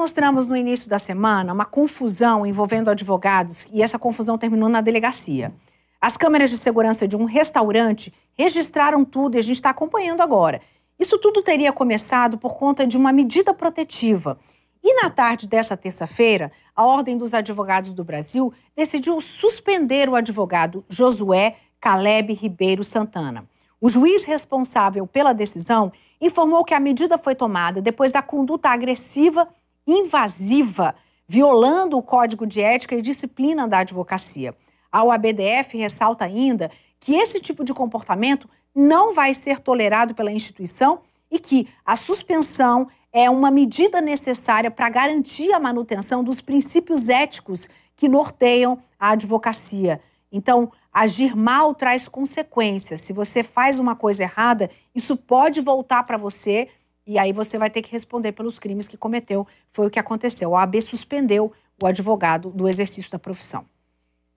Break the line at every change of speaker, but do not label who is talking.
mostramos no início da semana uma confusão envolvendo advogados e essa confusão terminou na delegacia. As câmeras de segurança de um restaurante registraram tudo e a gente está acompanhando agora. Isso tudo teria começado por conta de uma medida protetiva. E na tarde dessa terça-feira, a Ordem dos Advogados do Brasil decidiu suspender o advogado Josué Caleb Ribeiro Santana. O juiz responsável pela decisão informou que a medida foi tomada depois da conduta agressiva invasiva, violando o Código de Ética e Disciplina da Advocacia. A OABDF ressalta ainda que esse tipo de comportamento não vai ser tolerado pela instituição e que a suspensão é uma medida necessária para garantir a manutenção dos princípios éticos que norteiam a advocacia. Então, agir mal traz consequências. Se você faz uma coisa errada, isso pode voltar para você e aí você vai ter que responder pelos crimes que cometeu. Foi o que aconteceu. A OAB suspendeu o advogado do exercício da profissão.